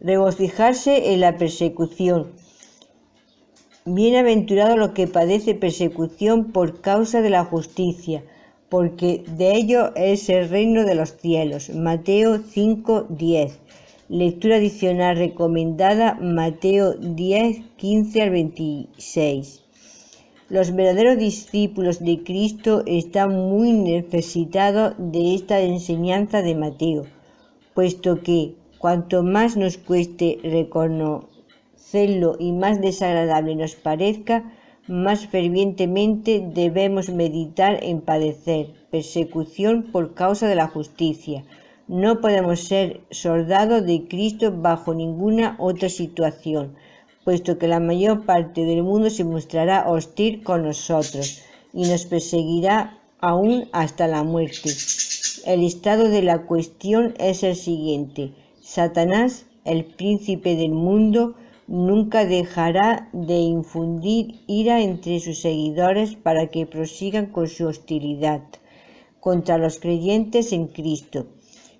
regocijarse en la persecución. Bienaventurado lo que padece persecución por causa de la justicia, porque de ello es el reino de los cielos. Mateo 5:10. Lectura adicional recomendada Mateo 10, 15 al 26. Los verdaderos discípulos de Cristo están muy necesitados de esta enseñanza de Mateo, puesto que cuanto más nos cueste reconocerlo y más desagradable nos parezca, más fervientemente debemos meditar en padecer persecución por causa de la justicia. No podemos ser soldados de Cristo bajo ninguna otra situación puesto que la mayor parte del mundo se mostrará hostil con nosotros y nos perseguirá aún hasta la muerte. El estado de la cuestión es el siguiente. Satanás, el príncipe del mundo, nunca dejará de infundir ira entre sus seguidores para que prosigan con su hostilidad contra los creyentes en Cristo.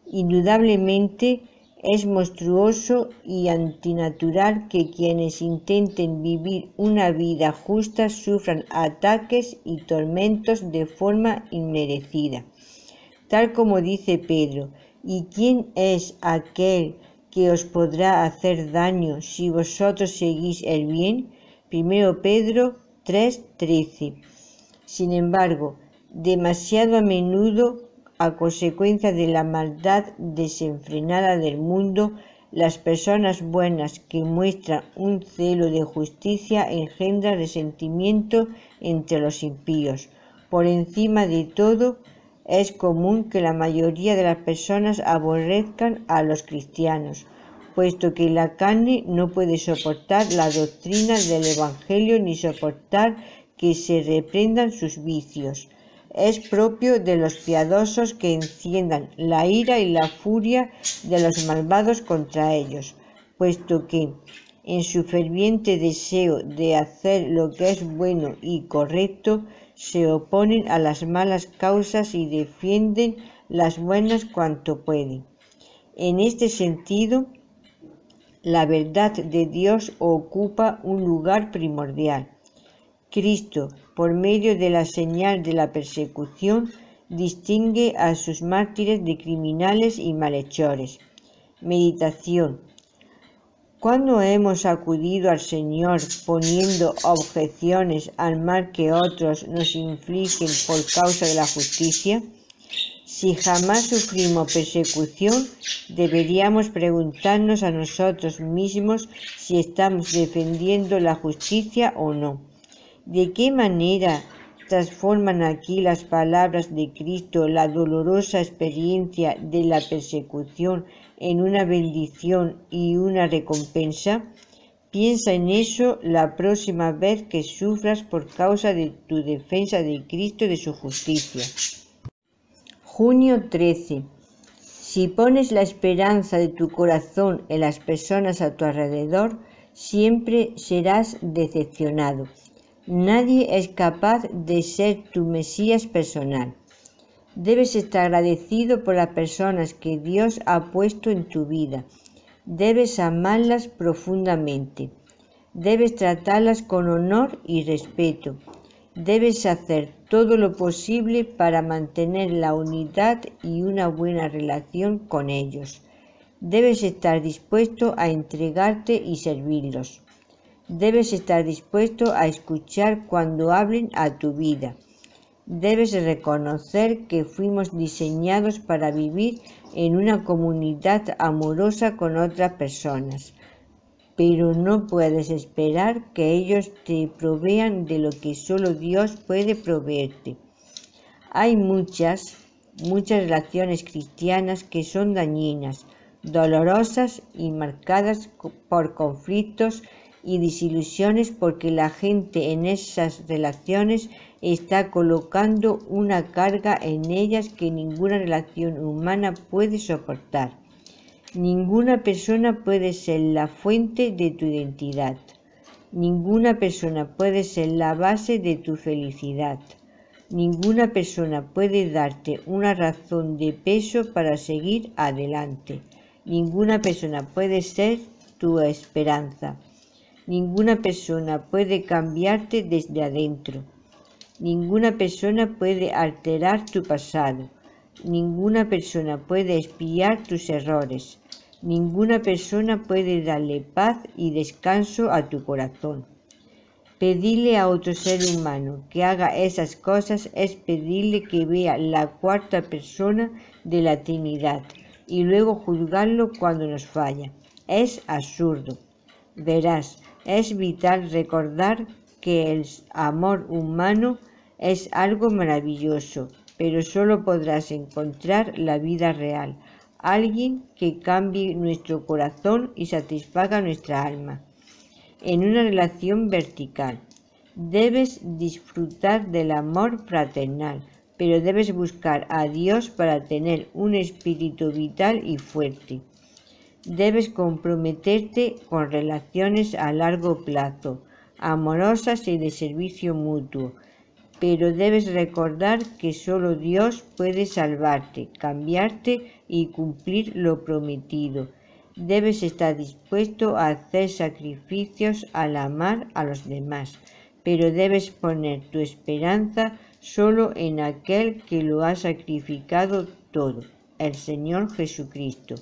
Indudablemente, es monstruoso y antinatural que quienes intenten vivir una vida justa sufran ataques y tormentos de forma inmerecida. Tal como dice Pedro, ¿y quién es aquel que os podrá hacer daño si vosotros seguís el bien? Primero Pedro 3:13. Sin embargo, demasiado a menudo a consecuencia de la maldad desenfrenada del mundo, las personas buenas que muestran un celo de justicia engendran resentimiento entre los impíos. Por encima de todo, es común que la mayoría de las personas aborrezcan a los cristianos, puesto que la carne no puede soportar la doctrina del Evangelio ni soportar que se reprendan sus vicios. Es propio de los piadosos que enciendan la ira y la furia de los malvados contra ellos, puesto que en su ferviente deseo de hacer lo que es bueno y correcto, se oponen a las malas causas y defienden las buenas cuanto pueden. En este sentido, la verdad de Dios ocupa un lugar primordial. Cristo, por medio de la señal de la persecución, distingue a sus mártires de criminales y malhechores. Meditación. Cuando hemos acudido al Señor poniendo objeciones al mal que otros nos infligen por causa de la justicia, si jamás sufrimos persecución, deberíamos preguntarnos a nosotros mismos si estamos defendiendo la justicia o no. ¿De qué manera transforman aquí las palabras de Cristo la dolorosa experiencia de la persecución en una bendición y una recompensa? Piensa en eso la próxima vez que sufras por causa de tu defensa de Cristo y de su justicia. Junio 13. Si pones la esperanza de tu corazón en las personas a tu alrededor, siempre serás decepcionado. Nadie es capaz de ser tu Mesías personal. Debes estar agradecido por las personas que Dios ha puesto en tu vida. Debes amarlas profundamente. Debes tratarlas con honor y respeto. Debes hacer todo lo posible para mantener la unidad y una buena relación con ellos. Debes estar dispuesto a entregarte y servirlos. Debes estar dispuesto a escuchar cuando hablen a tu vida. Debes reconocer que fuimos diseñados para vivir en una comunidad amorosa con otras personas, pero no puedes esperar que ellos te provean de lo que solo Dios puede proveerte. Hay muchas, muchas relaciones cristianas que son dañinas, dolorosas y marcadas por conflictos y desilusiones porque la gente en esas relaciones está colocando una carga en ellas que ninguna relación humana puede soportar. Ninguna persona puede ser la fuente de tu identidad. Ninguna persona puede ser la base de tu felicidad. Ninguna persona puede darte una razón de peso para seguir adelante. Ninguna persona puede ser tu esperanza. Ninguna persona puede cambiarte desde adentro. Ninguna persona puede alterar tu pasado. Ninguna persona puede espiar tus errores. Ninguna persona puede darle paz y descanso a tu corazón. Pedirle a otro ser humano que haga esas cosas es pedirle que vea la cuarta persona de la Trinidad y luego juzgarlo cuando nos falla. Es absurdo. Verás, es vital recordar que el amor humano es algo maravilloso, pero solo podrás encontrar la vida real, alguien que cambie nuestro corazón y satisfaga nuestra alma. En una relación vertical, debes disfrutar del amor fraternal, pero debes buscar a Dios para tener un espíritu vital y fuerte. Debes comprometerte con relaciones a largo plazo, amorosas y de servicio mutuo, pero debes recordar que solo Dios puede salvarte, cambiarte y cumplir lo prometido. Debes estar dispuesto a hacer sacrificios al amar a los demás, pero debes poner tu esperanza solo en aquel que lo ha sacrificado todo, el Señor Jesucristo.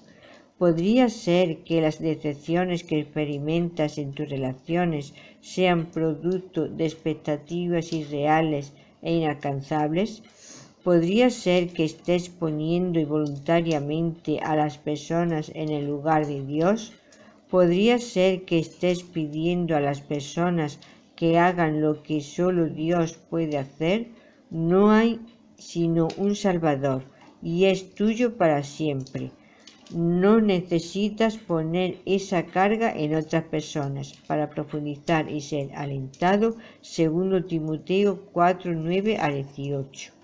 ¿Podría ser que las decepciones que experimentas en tus relaciones sean producto de expectativas irreales e inalcanzables? ¿Podría ser que estés poniendo involuntariamente a las personas en el lugar de Dios? ¿Podría ser que estés pidiendo a las personas que hagan lo que solo Dios puede hacer? No hay sino un Salvador y es tuyo para siempre. No necesitas poner esa carga en otras personas para profundizar y ser alentado, segundo Timoteo 4, 9 a 18.